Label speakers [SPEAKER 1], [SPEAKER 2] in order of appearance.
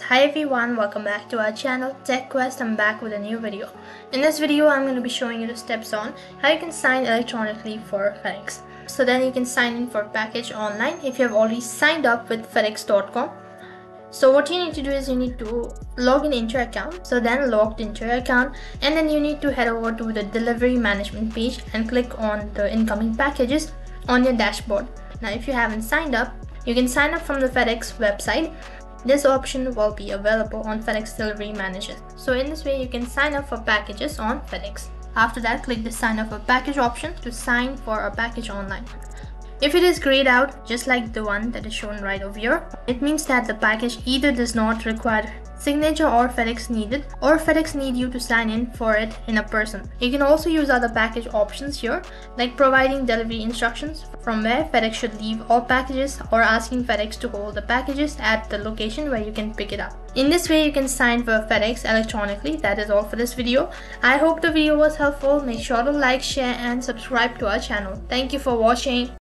[SPEAKER 1] Hi everyone, welcome back to our channel TechQuest. I'm back with a new video. In this video, I'm going to be showing you the steps on how you can sign electronically for FedEx. So then you can sign in for package online if you have already signed up with FedEx.com. So what you need to do is you need to log in into your account. So then logged into your account and then you need to head over to the delivery management page and click on the incoming packages on your dashboard. Now if you haven't signed up, you can sign up from the FedEx website this option will be available on FedEx Delivery Manager. So in this way, you can sign up for packages on FedEx. After that, click the sign up for package option to sign for a package online. If it is grayed out, just like the one that is shown right over here, it means that the package either does not require signature or FedEx needed or FedEx need you to sign in for it in a person. You can also use other package options here like providing delivery instructions from where FedEx should leave all packages or asking FedEx to hold the packages at the location where you can pick it up. In this way you can sign for FedEx electronically. That is all for this video. I hope the video was helpful. Make sure to like, share and subscribe to our channel. Thank you for watching.